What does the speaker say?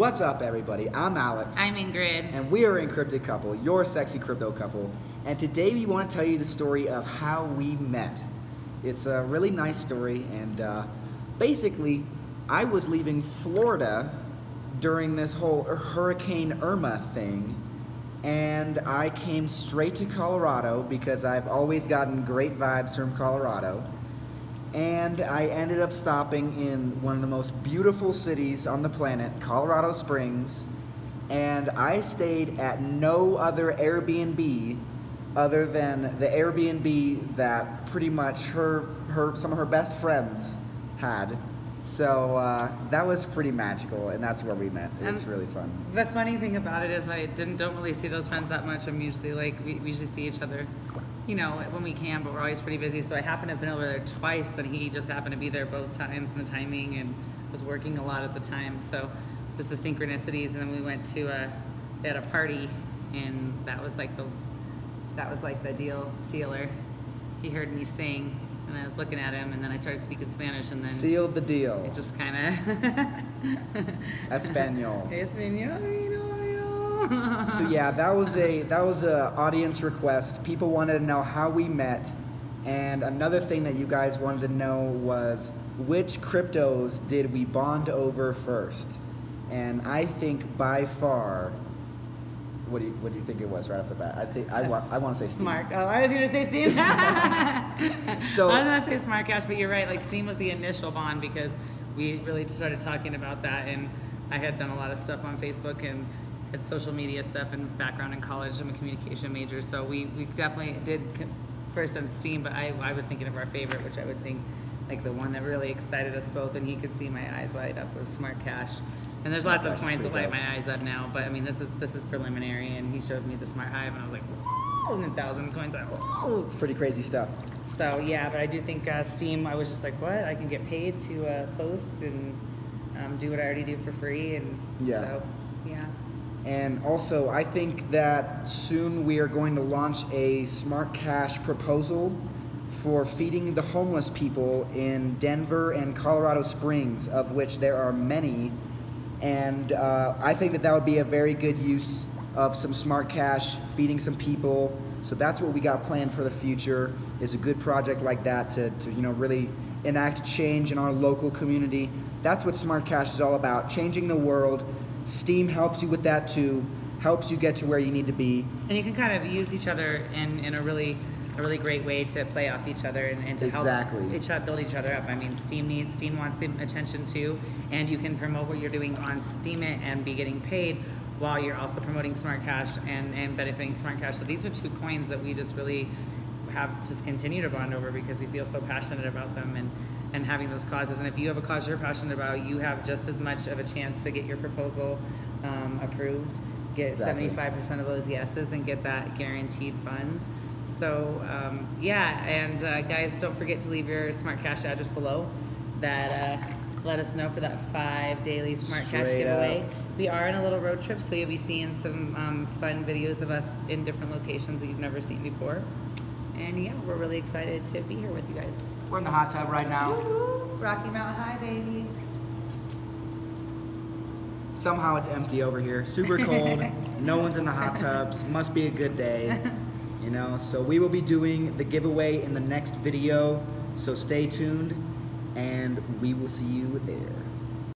What's up, everybody? I'm Alex. I'm Ingrid. And we are Encrypted Couple, your sexy crypto couple. And today we want to tell you the story of how we met. It's a really nice story, and uh, basically, I was leaving Florida during this whole Hurricane Irma thing, and I came straight to Colorado because I've always gotten great vibes from Colorado and I ended up stopping in one of the most beautiful cities on the planet, Colorado Springs, and I stayed at no other Airbnb other than the Airbnb that pretty much her, her some of her best friends had. So uh, that was pretty magical, and that's where we met. It was really fun. The funny thing about it is I didn't don't really see those friends that much. I'm usually like we, we usually see each other you know, when we can, but we're always pretty busy. So I happened to have been over there twice, and he just happened to be there both times, and the timing, and was working a lot at the time. So just the synchronicities, and then we went to a, they had a party, and that was like the, that was like the deal sealer. He heard me sing, and I was looking at him, and then I started speaking Spanish, and then sealed the deal. It just kind of Espanol. Espanol, you know so yeah, that was a that was a audience request. People wanted to know how we met, and another thing that you guys wanted to know was which cryptos did we bond over first? And I think by far, what do you what do you think it was right off the bat? I think I want I want to say Steem. Smart. Oh, I was going to say Steem. so I was going to say Smart Cash, but you're right. Like Steem was the initial bond because we really started talking about that, and I had done a lot of stuff on Facebook and had social media stuff and background in college. I'm a communication major, so we, we definitely did first on Steem, but I, I was thinking of our favorite, which I would think like the one that really excited us both, and he could see my eyes light up was Smart Cash. And there's Smart lots of coins that light my eyes up now, but I mean this is this is preliminary, and he showed me the Smart Hive, and I was like, whoa, and a thousand coins, whoa. It's pretty crazy stuff. So yeah, but I do think uh, Steem. I was just like, what? I can get paid to uh, post and um, do what I already do for free, and yeah. so yeah. And also, I think that soon we are going to launch a smart cash proposal for feeding the homeless people in Denver and Colorado Springs, of which there are many. And uh, I think that that would be a very good use of some smart cash, feeding some people. So that's what we got planned for the future, is a good project like that to, to you know, really enact change in our local community. That's what smart cash is all about, changing the world, Steem helps you with that too, helps you get to where you need to be. And you can kind of use each other in, in a really a really great way to play off each other and, and to exactly. help each, other build each other up. I mean, Steem needs, Steem wants the attention too, and you can promote what you're doing on Steemit and be getting paid while you're also promoting Smart Cash and, and benefiting Smart Cash. So these are two coins that we just really have just continue to bond over because we feel so passionate about them and and having those causes. And if you have a cause you're passionate about, you have just as much of a chance to get your proposal um, approved, get exactly. 75% of those yeses, and get that guaranteed funds. So um, yeah, and uh, guys, don't forget to leave your Smart Cash address below. That uh, let us know for that five daily Smart Straight Cash giveaway. Up. We are on a little road trip, so you'll be seeing some um, fun videos of us in different locations that you've never seen before. And yeah, we're really excited to be here with you guys. We're in the hot tub right now. Rocky Mountain High, baby. Somehow it's empty over here. Super cold. no one's in the hot tubs. Must be a good day. You know, so we will be doing the giveaway in the next video. So stay tuned and we will see you there.